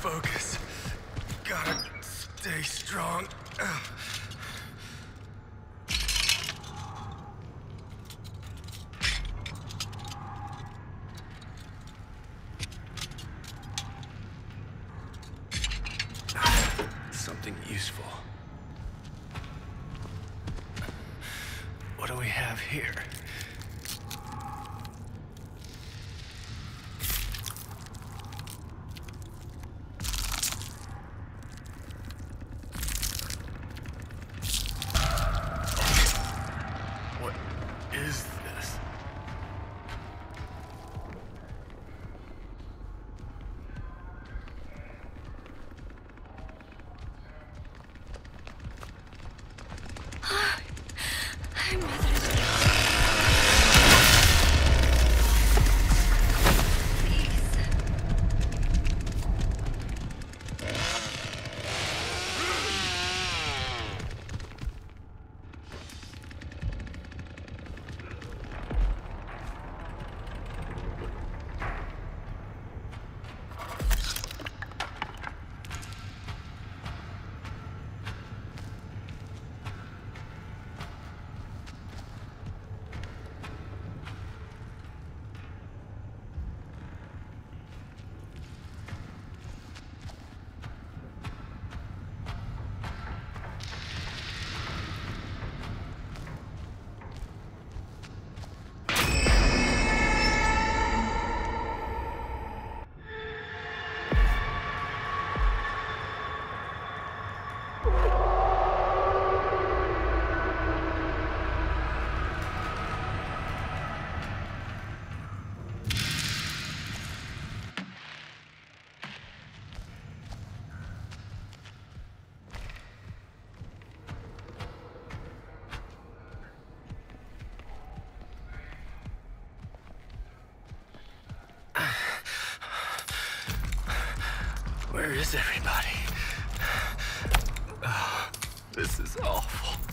Focus. Gotta stay strong. Something useful. What do we have here? This is awful.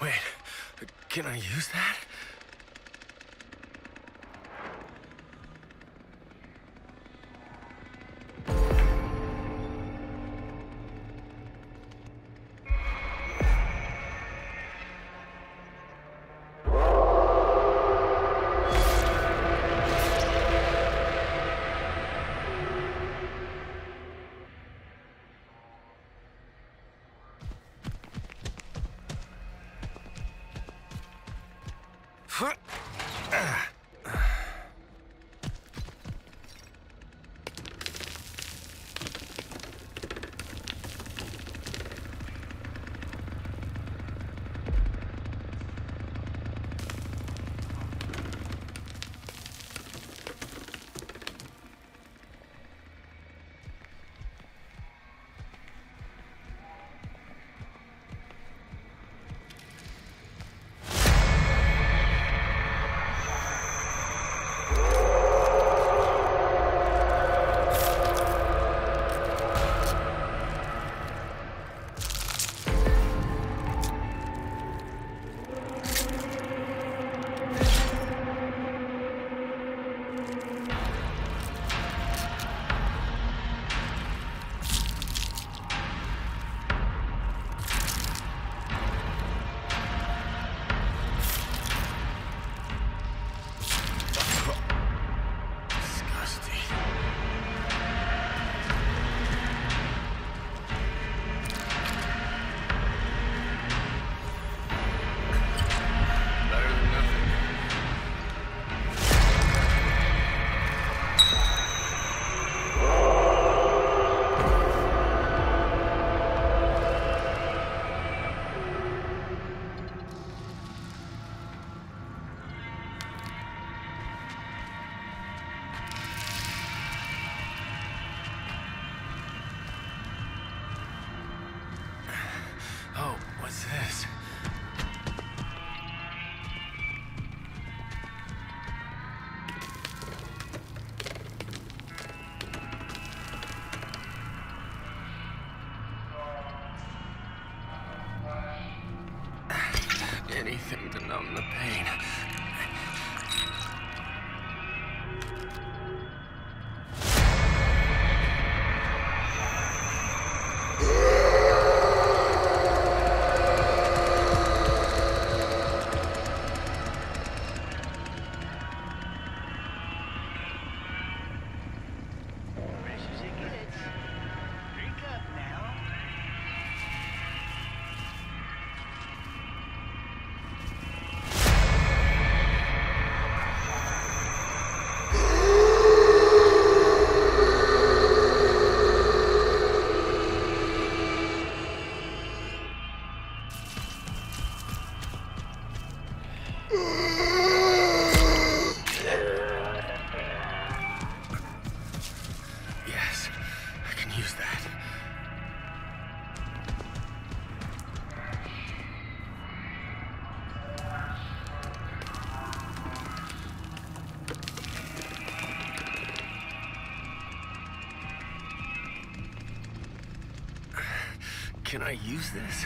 Wait, can I use that? Huh? Ah. Anything to numb the pain. Can I use this?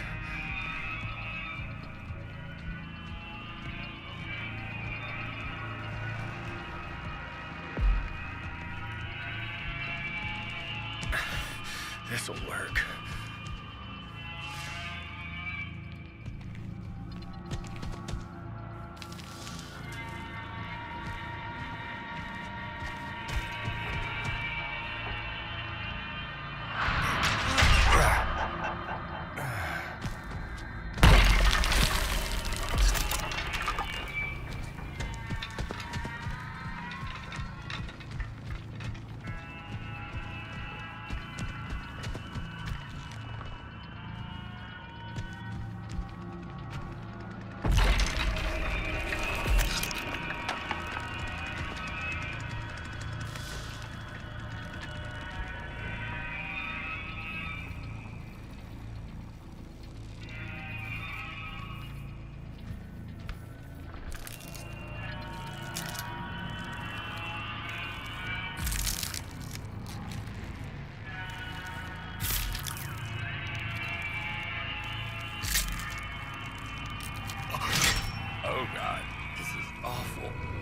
Oh god, this is awful.